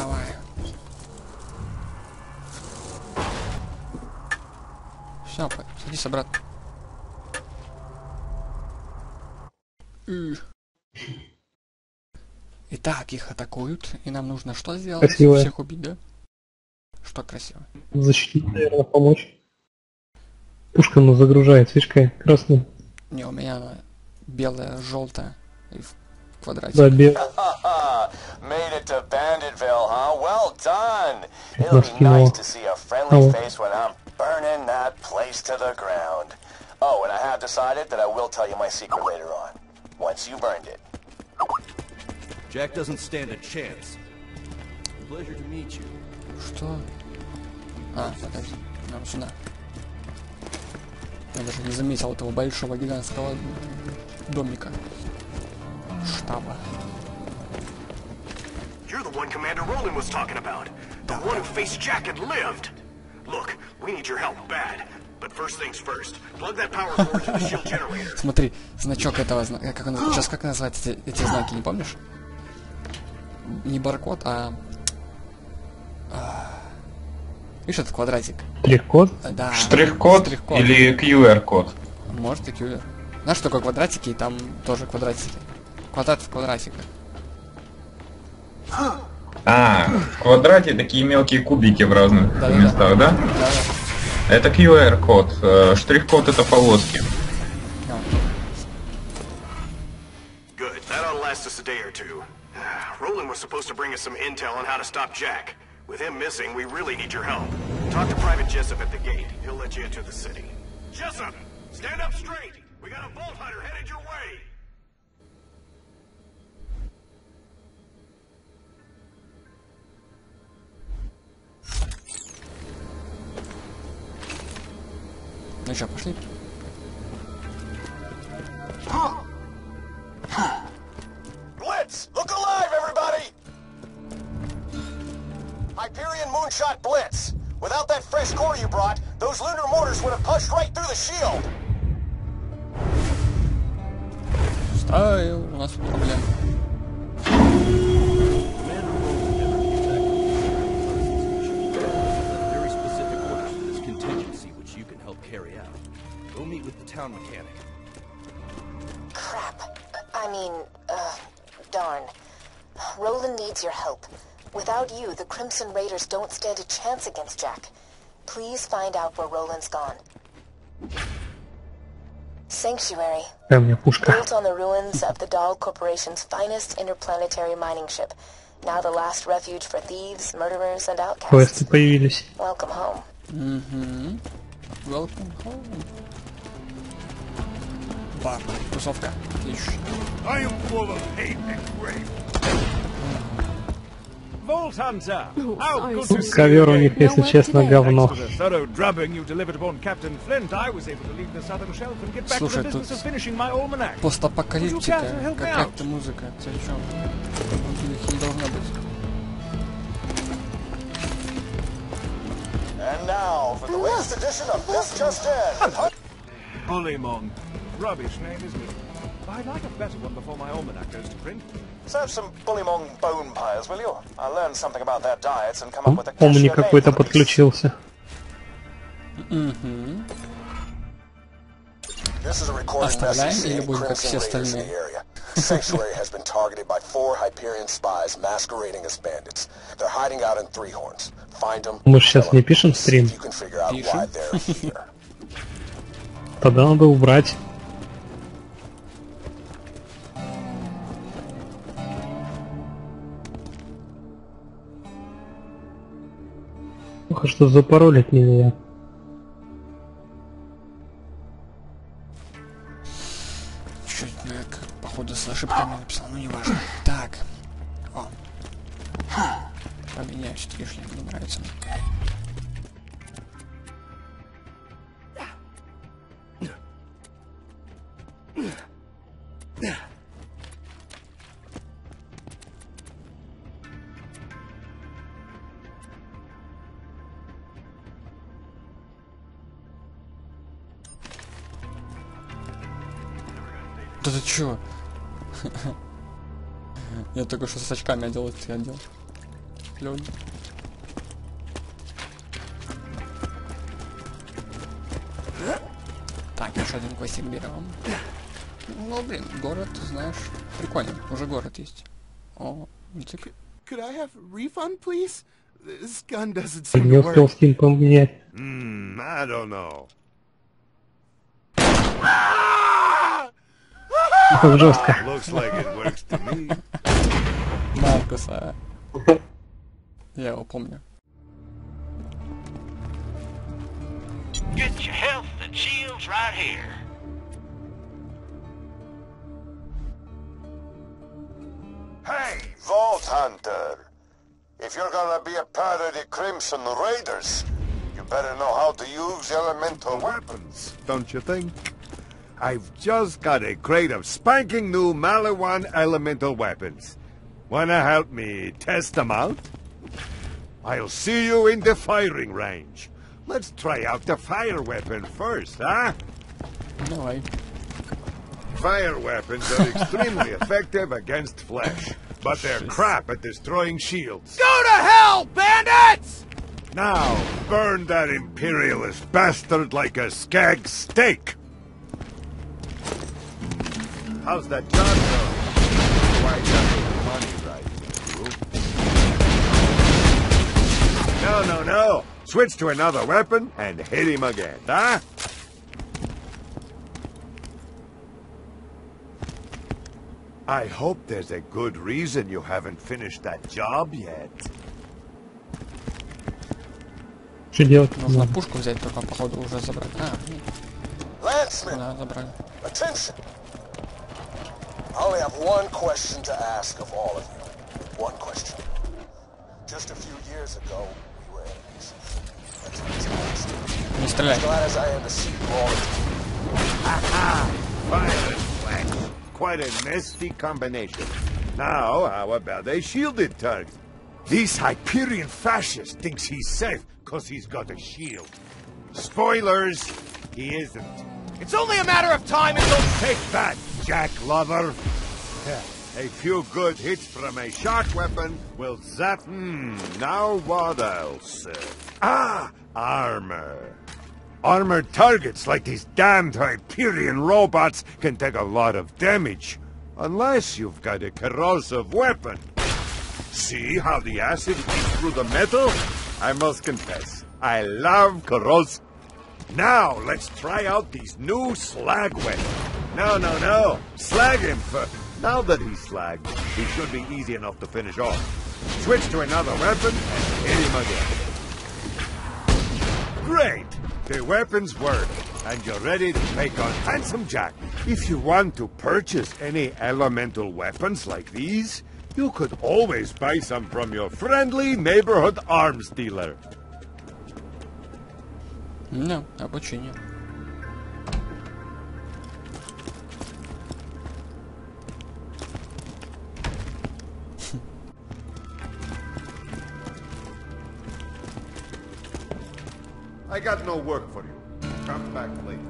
Давай. Все, садись обратно. Итак, их атакуют, и нам нужно что сделать? Красиво. Всех убить, да? Что красиво? Защитить, наверное, помочь. Пушка, ну, загружает, видишь, какая красная. Не, у меня белая, желтая и в квадрате. Да, бе- Made it to Banditville, huh? Well done. It'll be Наскинула. nice to see a friendly Oh. face when I'm burning that place to the ground. Oh, and I have decided that I will tell you my secret later on. Once you've earned it. Jack doesn't stand a chance. Pleasure to meet you. Что? А, подожди, нам сюда. Я даже не заметил этого большого гигантского домика. Штаба. You're the one Commander Roland was talking about. The one who faced Jack and lived. Look, we need your help bad. But first things first, plug that power cord to the shield generator. Смотри, значок этого зна- Как он... Сейчас как называются эти, эти знаки, не помнишь? Не баркод, а... а, Видишь, этот квадратик? Штрих-код. Да. Штрих-код Штрих-код. или QR-код? Может и QR. Знаешь, что такое квадратики, и там тоже квадратики. Квадрат в квадратиках. А, в квадрате такие мелкие кубики в разных Да-да-да. местах, да? Да-да. Это QR-код. э, Штрих-код это полоски. Да. Roland was supposed to bring us some intel on how to stop Jack. With him missing, we really need your help. Talk to Private Jessup at the gate. He'll let you into the city. Jessup, stand up straight. We got a vault hunter headed your way. Ну что, пошли? uh, darn. Roland needs your help. Without you, the Crimson Raiders don't stand a chance against Jack. Please find out where Roland's gone. Sanctuary. Built on the ruins of the Dahl Corporation's finest interplanetary mining ship. Now the last refuge for thieves, murderers, and outcasts. Welcome home. Mm-hmm. Welcome home. Парная тусовка. Ковер у них, если честно, говно. Слушай, тут постапокалиптика, какая-то музыка. Ты о чем? Не должна быть. And now Rubbish name, isn't it? I'd like a better one before my almanac goes to print. Have some Bullymong bone pies, will you? I learned something about their diets and come up with a Помни, какой-то подключился. This is a recorded Оставляем message или будем как Crimson все остальные? the area. Sanctuary has been targeted by four Hyperion spies masquerading as bandits. They're hiding out in Three Horns. Find them. Мы сейчас не пишем стрим. Here. Тогда надо убрать. Плохо, что запаролить нельзя. Чуть как, походу с ошибками написал, ну не важно. Так. О. Поменяю все-таки шлем, не нравится. Да ты чё? Я только что с очками одел, это я одел. Лёль. Так, еще один квестик берем. Ну, блин, город, знаешь, прикольно. Уже город есть. О, мультик. Could I have refund, please? This gun doesn't seem Не to успел work. Hmm, I don't know. Жестко. Looks like it works to me. Маркуса. Я его помню. Get your health and shields right here. Hey, Vault Hunter. If you're gonna be a part of the Crimson Raiders, you better know how to use elemental weapons. Don't you think? I've just got a crate of spanking new Maliwan elemental weapons. Wanna help me test them out? I'll see you in the firing range. Let's try out the fire weapon first, huh? No way. Fire weapons are extremely effective against flesh, but they're crap at destroying shields. Go to hell, bandits! Now, burn that imperialist bastard like a skag steak! How's that job going? Why got the money right, you? No, no, no! Switch to another weapon and hit him again, huh? I hope there's a good reason you haven't finished that job yet. Что делать? Нужно пушку взять, только походу уже забрать. А, нет, Lanceman, да, забрали. I only have one question to ask of all of you. One question. Just a few years ago, we were enemies. Mr. As glad as I am to see you all Violent Quite a nasty combination. Now, how about a shielded target? This Hyperion fascist thinks he's safe because he's got a shield. Spoilers, he isn't. It's only a matter of time until... Take that! Jack Lover. A few good hits from a shock weapon will zap... Hmm, now what else? Ah, armor. Armored targets like these damned Hyperion robots can take a lot of damage. Unless you've got a corrosive weapon. See how the acid eats through the metal? I must confess, I love corrosive... Now, let's try out these new slag weapons. No, no, no. Slag him first. Now that he's slagged, he should be easy enough to finish off. Switch to another weapon and hit him again. Great! The weapons work, and you're ready to take on Handsome Jack. If you want to purchase any elemental weapons like these, you could always buy some from your friendly neighborhood arms dealer. Не, обучение. I got no work for you. Come back later.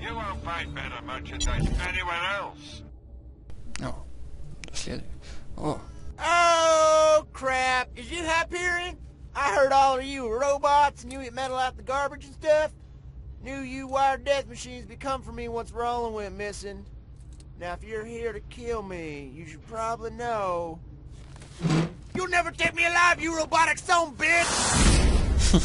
You won't find better merchandise anywhere else. Oh. No. Oh. Oh, crap. Is you Hyperion? I heard all of you were robots and you eat metal out the garbage and stuff. Knew you wired death machines become for me once Roland went missing. Now, if you're here to kill me, you should probably know... You'll never take me alive, you robotic son bitch! Wait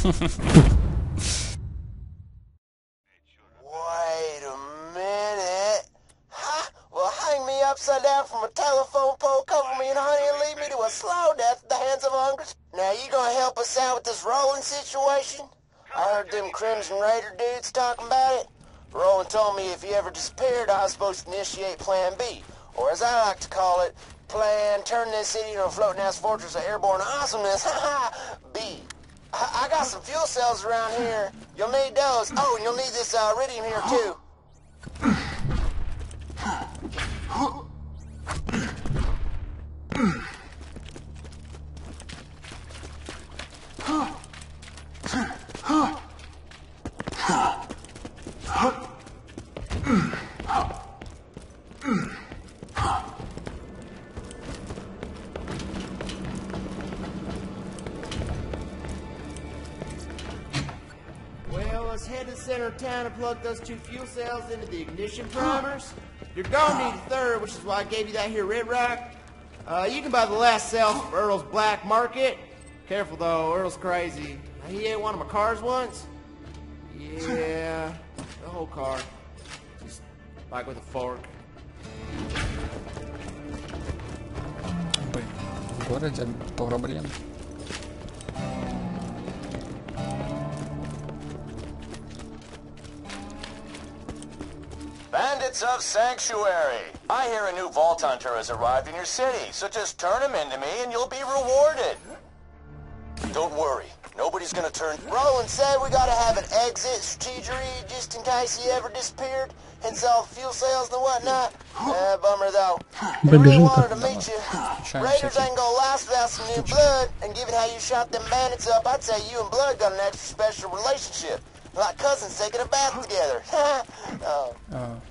a minute. Huh? Well, hang me upside down from a telephone pole, cover me in honey, and lead me to a slow death at the hands of hunger. Now, you gonna help us out with this Roland situation? I heard them Crimson Raider dudes talking about it. Roland told me if he ever disappeared, I was supposed to initiate Plan B, or as I like to call it, Plan Turn This City into a floating-ass fortress of airborne awesomeness. B. I, I got some fuel cells around here. You'll need those. Oh, and you'll need this uh, iridium here too. center of town and plug those two fuel cells into the ignition primers. You're gonna need a third, which is why I gave you that here red rock. Uh, you can buy the last cell from Earl's black market. Careful though, Earl's crazy. He ate one of my cars once. Yeah, the whole car. Just like with a fork. Блин, в городе проблем. Bandits of Sanctuary. I hear a new Vault Hunter has arrived in your city, so just turn him into me and you'll be rewarded. Don't worry, nobody's gonna turn... Roland said we gotta have an exit strategery just in case he ever disappeared and sell fuel cells and whatnot. Uh, bummer though. I really wanted to meet you. Raiders ain't gonna last without some new blood, and given how you shot them bandits up, I'd say you and Blood got an extra special relationship. Like cousins taking a bath together. Uh, oh. oh.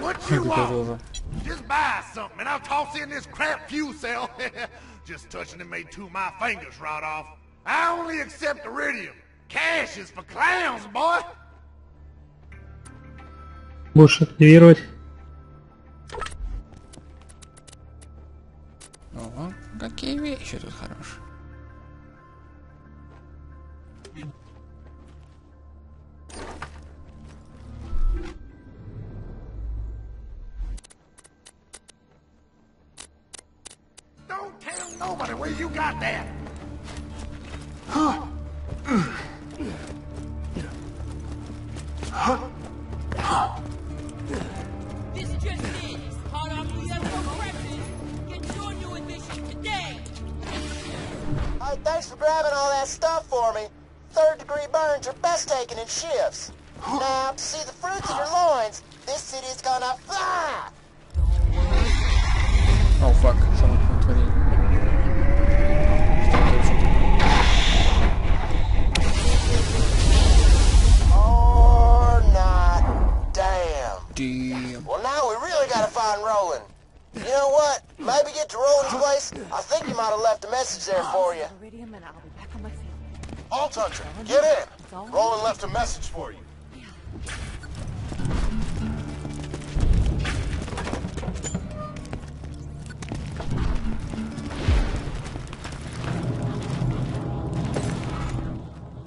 What you это want? тоже. Just buy something and I'll toss in this crap fuel cell. Just touching it made two of my fingers rot off. I only accept iridium. Cash is for clowns, boy. Будешь активировать. О, какие вещи тут хорошие. thanks for grabbing all that stuff for me. Third degree burns are best taken in shifts. Now, to see the fruits of your loins, this city's gonna fly! Oh, fuck. Damn. Well, now we really gotta find Roland. You know what? Maybe get to Roland's place. I think he might have left a message there for you. Vault Hunter, get in. Roland left a message for you.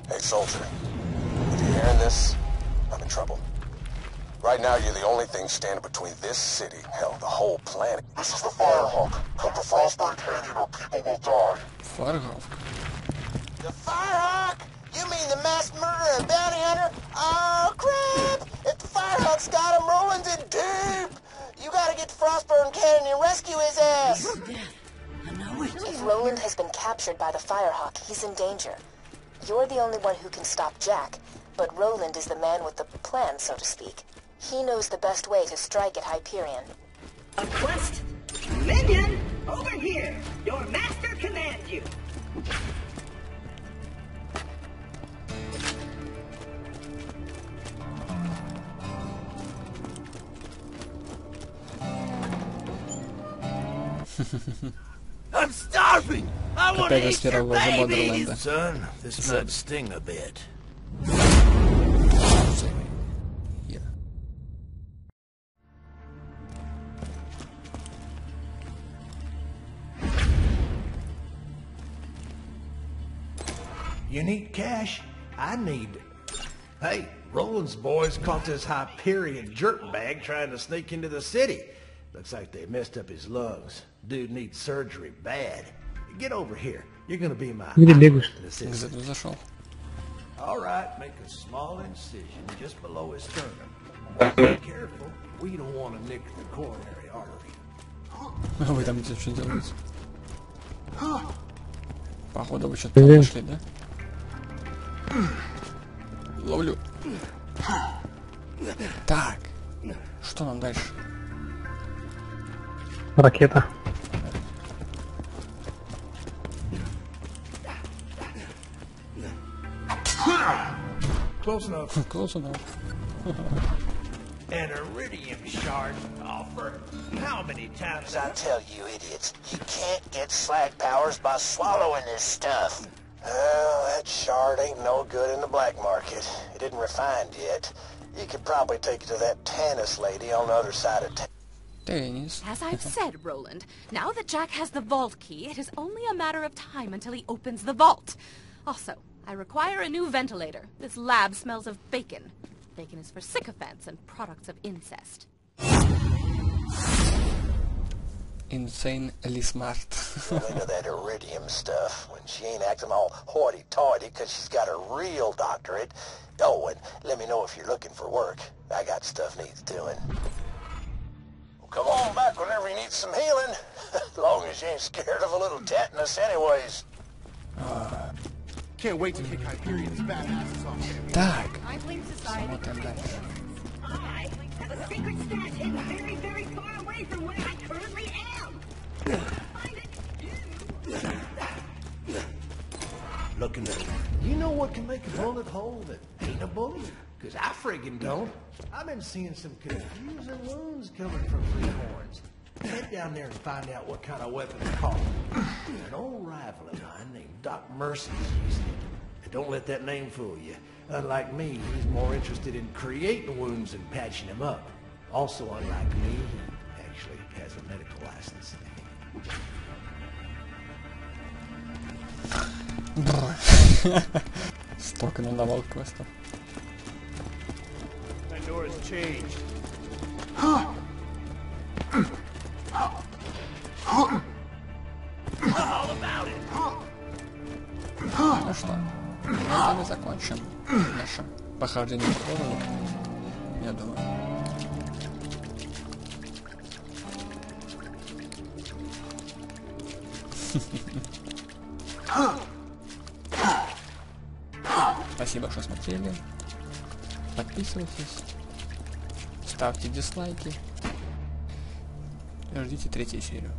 Hey, soldier. If you're hearing this, I'm in trouble. Right now, you're the only thing standing between this city, hell, the whole planet. This is the Firehawk. Come to Frostburn Canyon or people will die. Firehawk. The Firehawk? You mean the mass murderer and bounty hunter? Oh, crap! If the Firehawk's got him, Roland's in deep! You gotta get to Frostburn Canyon and rescue his ass! I know it. If Roland has been captured by the Firehawk, he's in danger. You're the only one who can stop Jack, but Roland is the man with the plan, so to speak. He knows the best way to strike at Hyperion. A quest? Minion, over here! Your master commands you! I'm starving! I want to eat your baby! Son, this might sting a bit. You need cash? I need... Hey, Roland's boys caught this Hyperion jerkbag trying to sneak into the city. Looks like they messed up his lungs. Dude needs surgery bad. Get over here. You're gonna be my Где бегаешь? assistant. Где ты зашел? All right, make a small incision just below his sternum. Be careful. We don't want to nick the coronary artery. Вы там где что делаете? Походу вы что-то там Блин. нашли, да? Ловлю. Так. Что нам дальше? Ракета. Close enough. Close enough. An iridium shard offer. How many times I tell you idiots, you can't get slag powers by swallowing this stuff. Well, that shard ain't no good in the black market. It isn't refined yet. You could probably take it to that Tannis lady on the other side of town. Dennis. As I've said, Roland, now that Jack has the vault key, it is only a matter of time until he opens the vault. Also, I require a new ventilator. This lab smells of bacon. Bacon is for sycophants and products of incest insanely smart. Really into that iridium stuff. When she ain't acting all hoity-toity because she's got a real doctorate. Oh, and let me know if you're looking for work. I got stuff needs doing. Well, come on back whenever you need some healing. as long as you ain't scared of a little tetanus anyways. Uh, Can't wait to kick Hyperion's bad ass. off. Dag. I blame society. I have a secret stash hidden very, very far away from where I currently am. Looking at You know what can make a bullet hole that ain't a bullet? Because I friggin' don't. I've been seeing some confusing wounds coming from three horns. Head down there and find out what kind of weapon they call it. An old rival of mine named Doc Mercy's using it. And don't let that name fool you. Unlike me, he's more interested in creating wounds and patching them up. Also, unlike me, he actually has a medical license. Столько надавал квестов. Ну что, на этом и закончим наше похождение по городу, я думаю. Huh! Спасибо, что смотрели. Подписывайтесь. Ставьте дизлайки. Ждите третью серию.